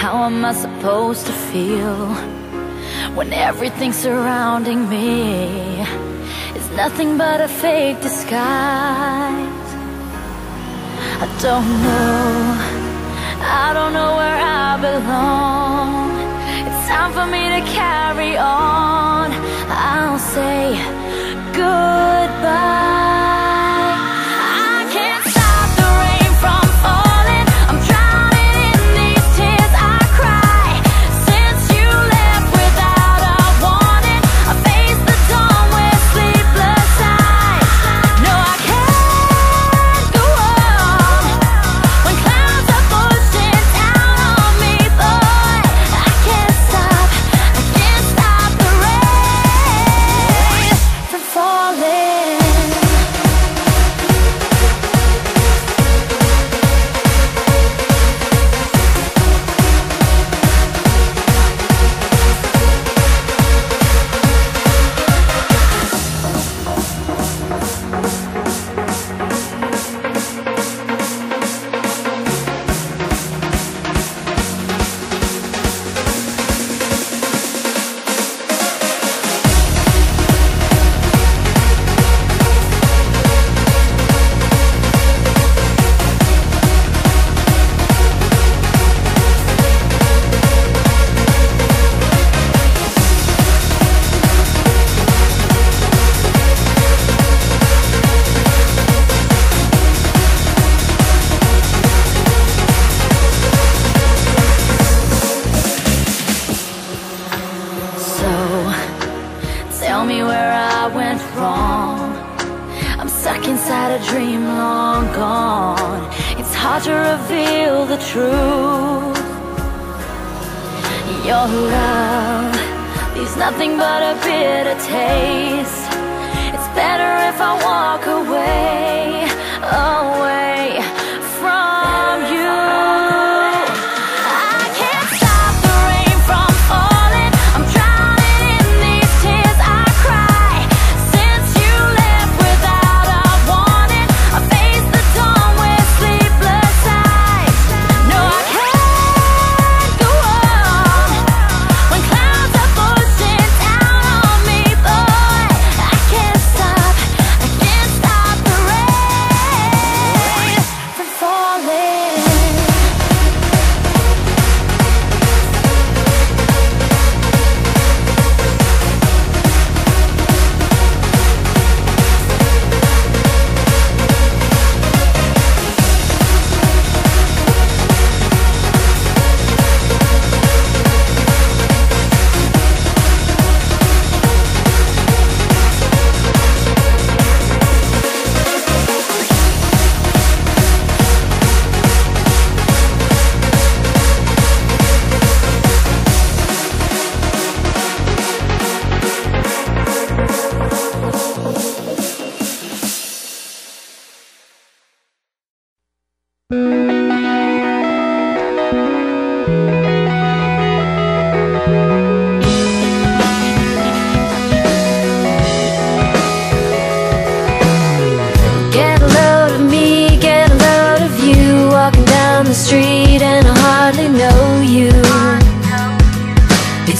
How am I supposed to feel when everything surrounding me is nothing but a fake disguise? I don't know, I don't know where I belong. It's time for me to carry on. I'll say goodbye. inside a dream long gone. It's hard to reveal the truth. Your love leaves nothing but a bitter taste. It's better if I walk away.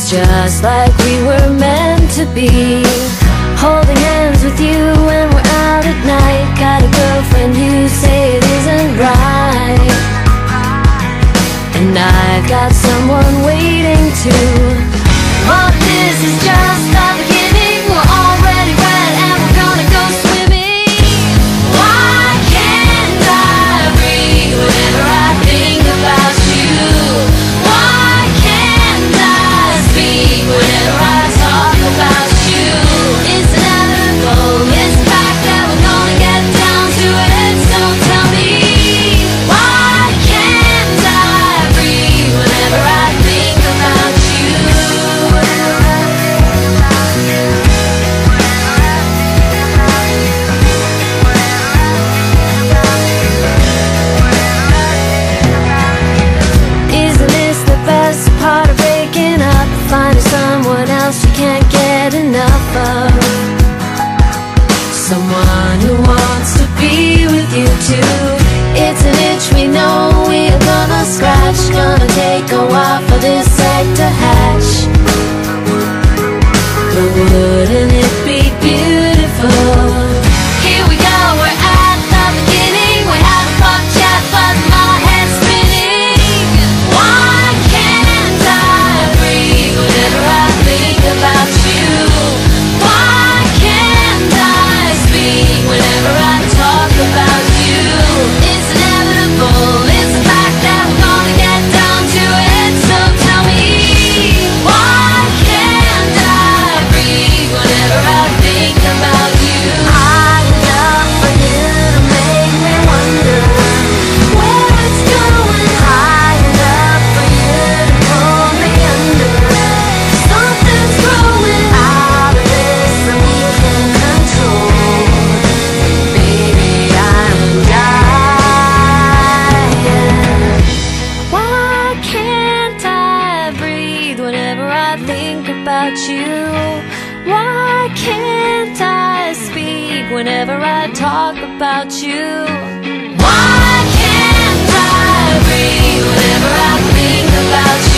just like we were meant to be. Holding hands with you when we're out at night. Got a girlfriend who say it isn't right. And I've got someone waiting to But this is just to It's an itch we know. We're gonna scratch. Gonna take a while for this egg to hatch. But wouldn't it be I think about you? Why can't I speak whenever I talk about you? Why can't I breathe whenever I think about you?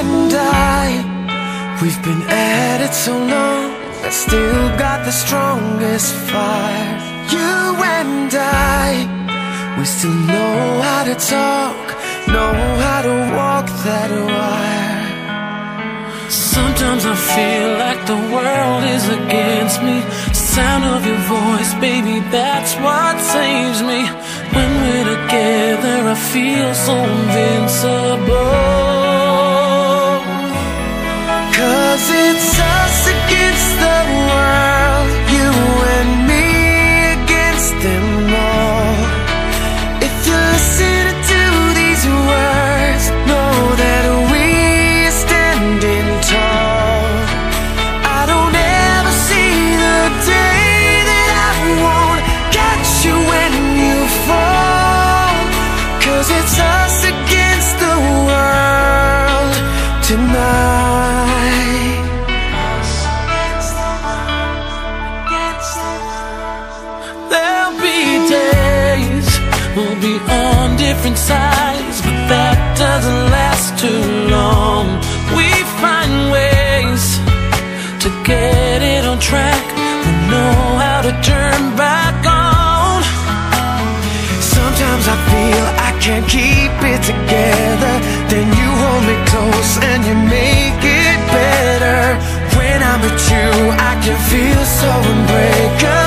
And I, we've been at it so long, I still got the strongest fire. You and I, we still know how to talk, know how to walk that wire. Sometimes I feel like the world is against me. Sound of your voice, baby, that's what saves me. When we're together, I feel so invincible. Cause it's us against the world, different sides, but that doesn't last too long. We find ways to get it on track. We know how to turn back on. Sometimes I feel I can't keep it together. Then you hold me close and you make it better. When I'm with you, I can feel so unbreakable.